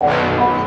Oh,